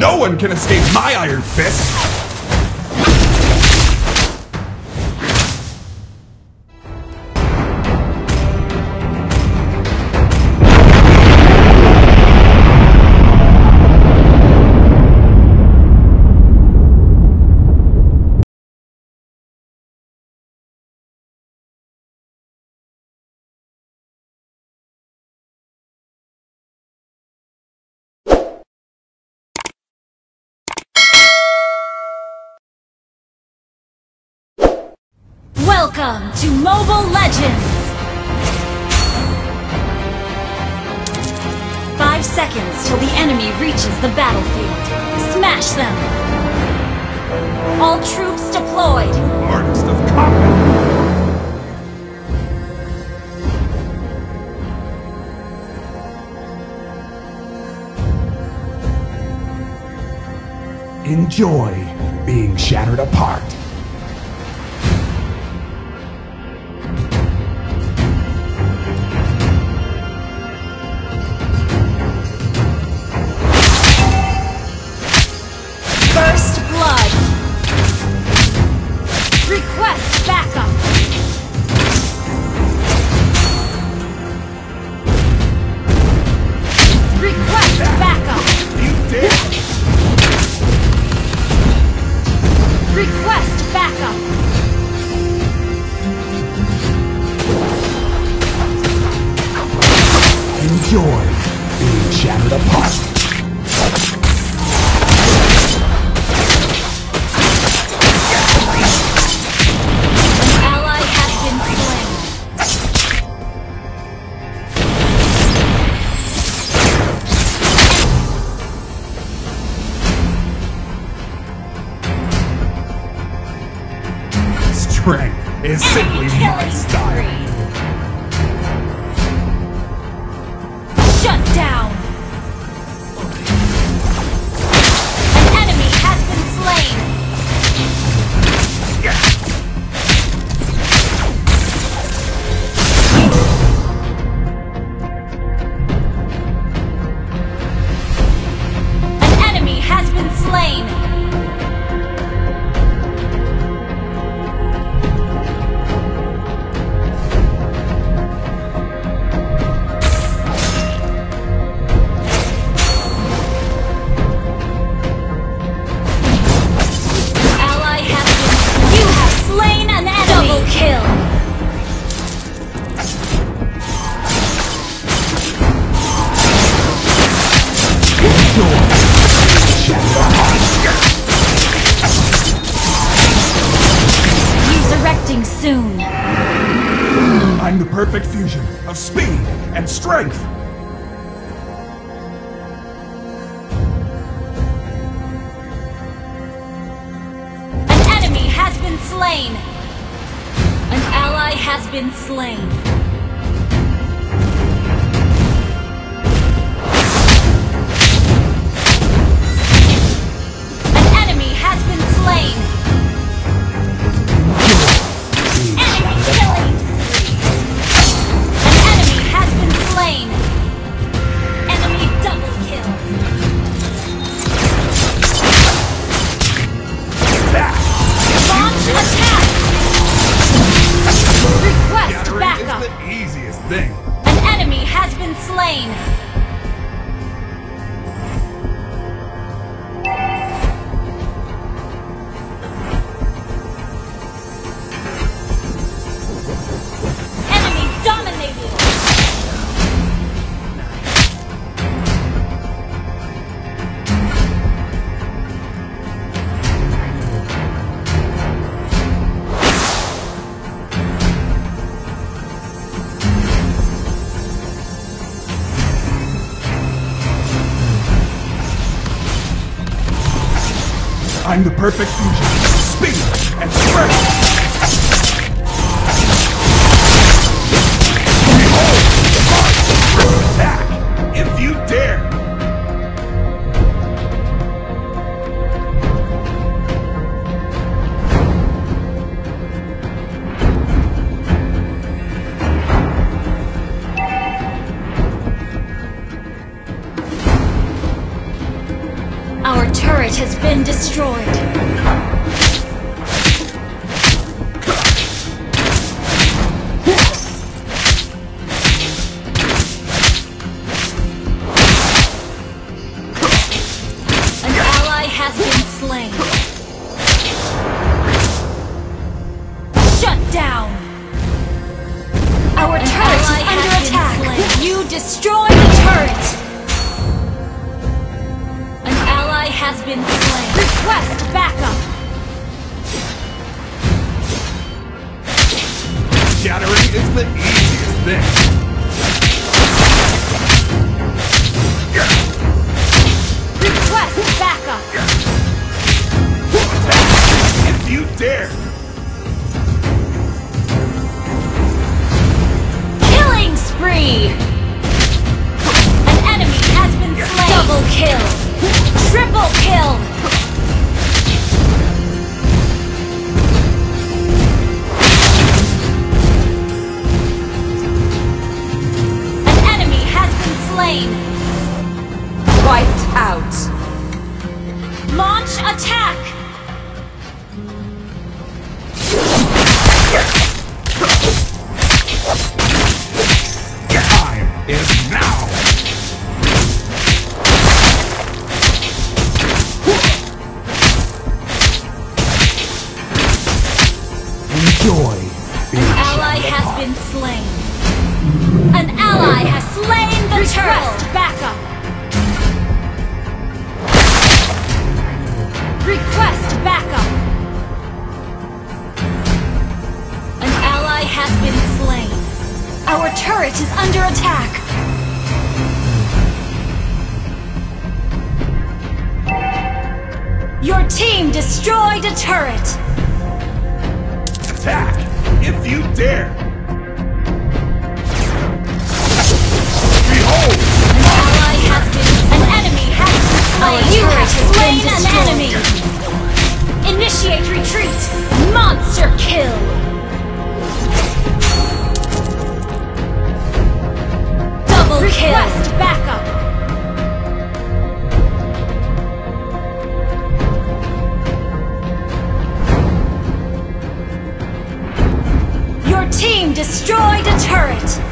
No one can escape my iron fist! Welcome to Mobile Legends! Five seconds till the enemy reaches the battlefield. Smash them! All troops deployed! Artist of combat! Enjoy being shattered apart. Perfect fusion of speed and strength. An enemy has been slain! An ally has been slain. I'm the perfect fusion speed and strength. Turret has been destroyed. An ally has has been slain. Request backup! Shattering is the easiest thing. Request backup! If you dare! Our turret is under attack. Your team destroyed a turret. attack! If you dare! Behold! An ally has been slain. An enemy has been slain. you have slain an enemy. Initiate retreat. Monster kill. Kill. Request backup. Your team destroyed a turret.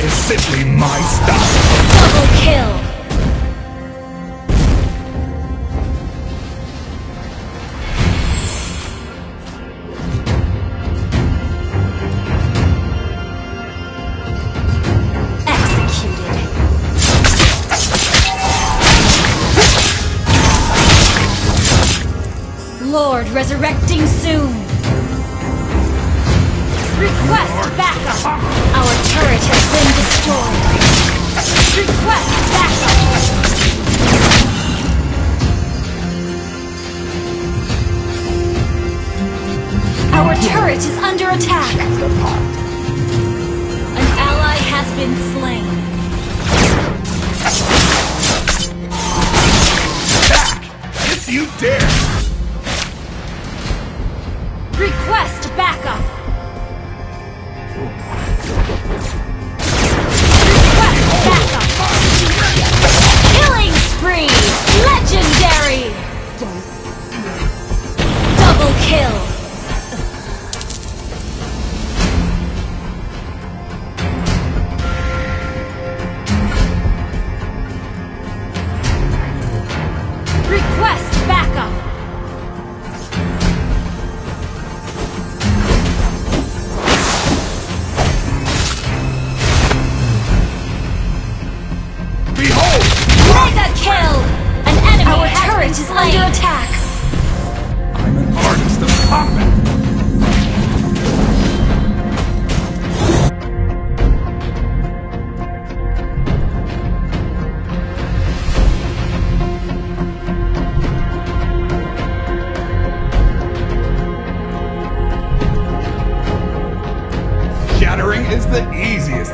Is simply my style! Double kill! Executed. Lord resurrecting soon. Request backup. Our turret has been destroyed. Request backup. Our turret is under attack. An ally has been slain. Attack! If you dare! Request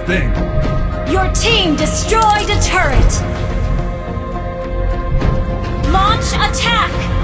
thing. Your team destroyed a turret. Launch attack!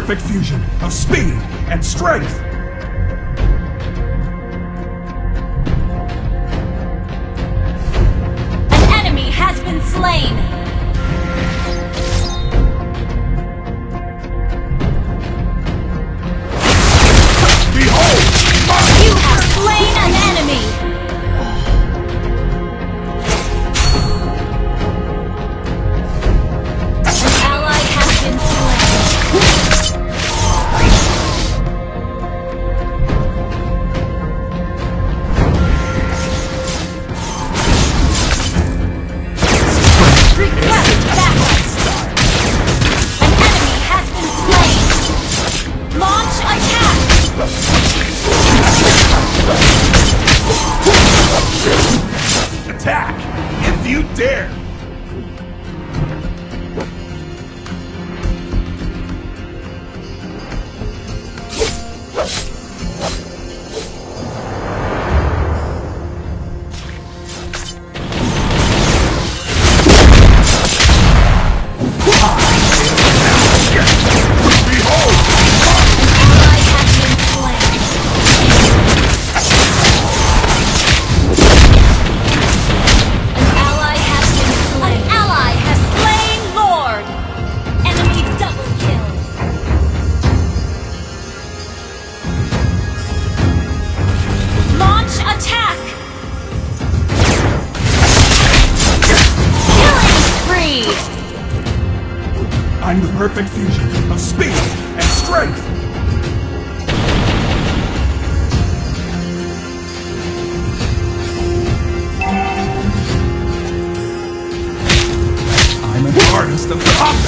perfect fusion of speed and strength. An enemy has been slain! perfect fusion of speed and strength. I'm an artist of the opposite.